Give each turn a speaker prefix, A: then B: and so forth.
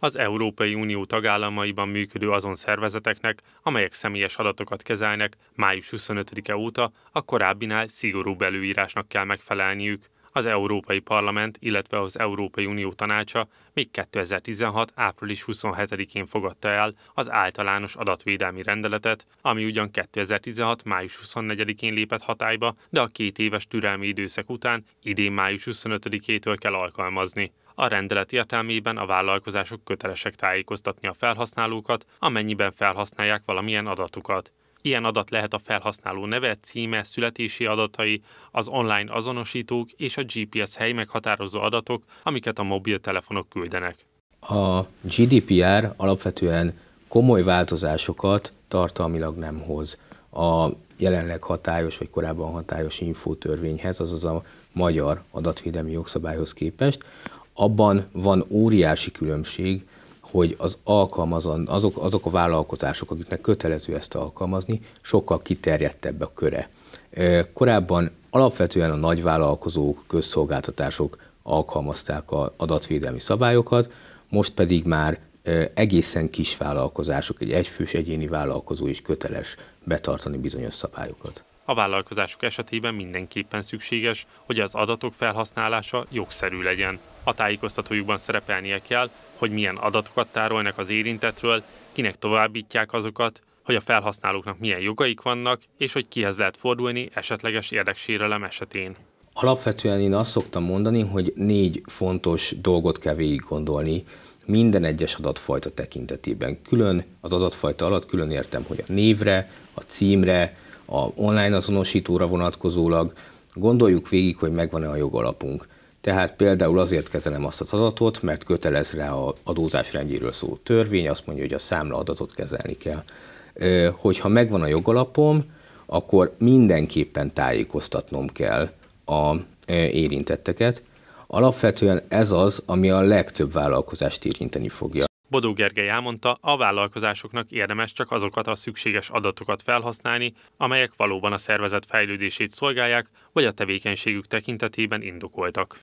A: az Európai Unió tagállamaiban működő azon szervezeteknek, amelyek személyes adatokat kezelnek, május 25-e óta a korábbinál szigorúbb előírásnak kell megfelelniük. Az Európai Parlament, illetve az Európai Unió tanácsa még 2016. április 27-én fogadta el az általános adatvédelmi rendeletet, ami ugyan 2016. május 24-én lépett hatályba, de a két éves türelmi időszak után idén május 25-től kell alkalmazni. A rendelet értelmében a vállalkozások kötelesek tájékoztatni a felhasználókat, amennyiben felhasználják valamilyen adatukat. Ilyen adat lehet a felhasználó neve, címe, születési adatai, az online azonosítók és a GPS hely meghatározó adatok, amiket a mobiltelefonok küldenek.
B: A GDPR alapvetően komoly változásokat tartalmilag nem hoz a jelenleg hatályos vagy korábban hatályos infótörvényhez, azaz a magyar adatvédelmi jogszabályhoz képest. Abban van óriási különbség, hogy az alkalmazan, azok, azok a vállalkozások, akiknek kötelező ezt alkalmazni, sokkal kiterjedtebb a köre. Korábban alapvetően a nagyvállalkozók, közszolgáltatások alkalmazták az adatvédelmi szabályokat, most pedig már egészen kis vállalkozások, egy egyfős egyéni vállalkozó is köteles betartani bizonyos szabályokat.
A: A vállalkozások esetében mindenképpen szükséges, hogy az adatok felhasználása jogszerű legyen. A tájékoztatójukban szerepelnie kell, hogy milyen adatokat tárolnak az érintetről, kinek továbbítják azokat, hogy a felhasználóknak milyen jogaik vannak, és hogy kihez lehet fordulni esetleges érdeksérelem esetén.
B: Alapvetően én azt szoktam mondani, hogy négy fontos dolgot kell végig gondolni minden egyes adatfajta tekintetében. Külön az adatfajta alatt külön értem, hogy a névre, a címre, a online azonosítóra vonatkozólag gondoljuk végig, hogy megvan-e a jogalapunk. Tehát például azért kezelem azt az adatot, mert kötelez rá a adózás rendjéről szóló törvény, azt mondja, hogy a számla adatot kezelni kell. Hogyha megvan a jogalapom, akkor mindenképpen tájékoztatnom kell a érintetteket. Alapvetően ez az, ami a legtöbb vállalkozást érinteni fogja.
A: Bodó Gergely elmondta, a vállalkozásoknak érdemes csak azokat a szükséges adatokat felhasználni, amelyek valóban a szervezet fejlődését szolgálják, vagy a tevékenységük tekintetében indokoltak.